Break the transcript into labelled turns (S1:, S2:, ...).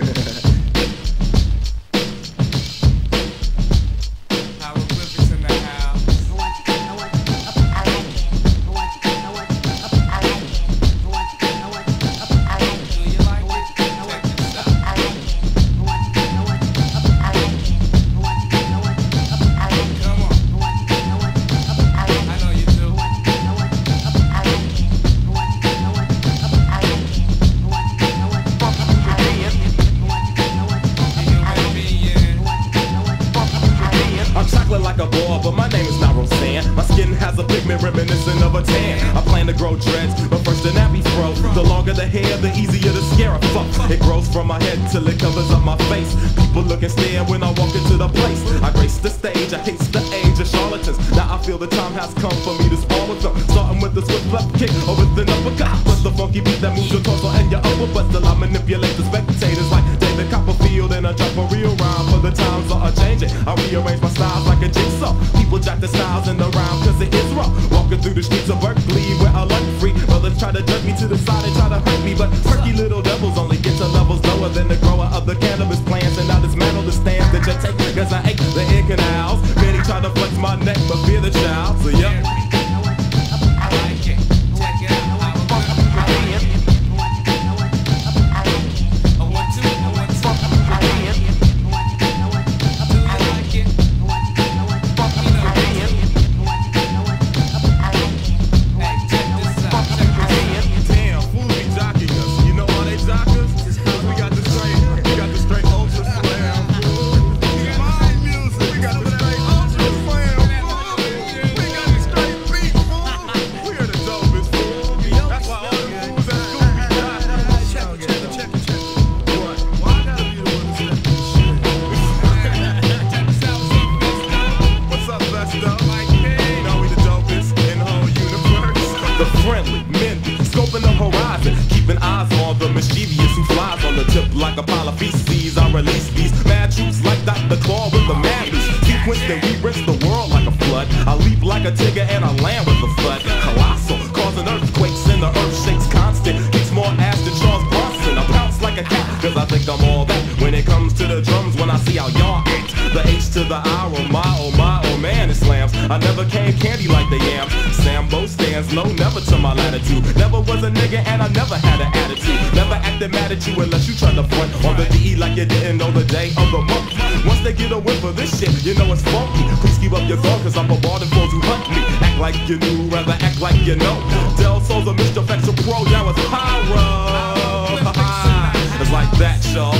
S1: 何? a reminiscent of a tan. I plan to grow dreads, but first a nappy fro. The longer the hair, the easier to scare a fuck. It grows from my head till it covers up my face. People look and stare when I walk into the place. I grace the stage, I hate the age of charlatans. Now I feel the time has come for me to spawn with them. Starting with the swift left kick or with an uppercut. Plus the funky beat that moves your torso and your upper butt. Still I manipulate the spectators like David Copperfield and I drop a real rhyme for the times are changing. I rearrange my styles like a jigsaw. Raw. Walking through the streets of Berkeley where I like free. Brothers try to jerk me to the side and try to hurt me, but perky little devils only get to levels lower than the grower of the cannabis tip like a pile of feces. I release these mad troops like Dr. Claw with the madness. Sequence then we rinse the world like a flood. I leap like a tiger and I land with a thud. Colossal, causing earthquakes and the earth shakes constant. Gets more ass than Charles Bronson. I pounce like a cat, cause I think I'm all that. When it comes to the drums, when I see how y'all act. The H to the I, oh my, oh my, oh man, it slams. I never came candy like they am. Sambo stands low, never to my latitude. Never was a nigga and I never had an attitude. Never acted mad at you unless you try to front on the DE like you didn't know the day of the month. Once they get a whiff of this shit, you know it's funky. Please keep up your guard, cause I'm bombarding fools who hunt me. Act like you knew, rather act like you know. Del Souls a Mr. Extra Pro, now it's Pyro. It's like that, y'all.